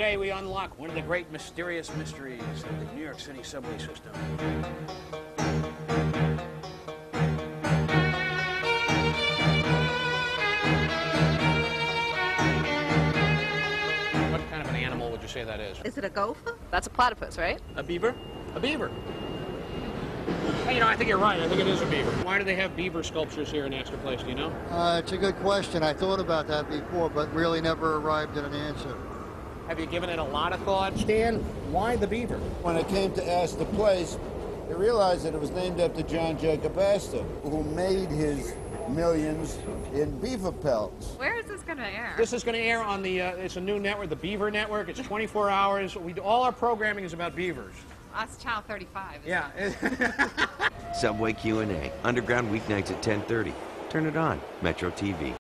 Today we unlock one of the great mysterious mysteries of the New York City subway system. What kind of an animal would you say that is? Is it a gopher? That's a platypus, right? A beaver? A beaver. Hey, you know, I think you're right. I think it is a beaver. Why do they have beaver sculptures here in Astor Place? Do you know? Uh, it's a good question. I thought about that before, but really never arrived at an answer. Have you given it a lot of thought? Stan, why the beaver? When it came to Astor Place, they realized that it was named after John Jacob Astor, who made his millions in beaver pelts. Where is this going to air? This is going to air on the. Uh, it's a new network, the Beaver Network. It's 24 hours. We do, all our programming is about beavers. Us Chow 35. Yeah. Subway Q&A, underground weeknights at 10:30. Turn it on, Metro TV.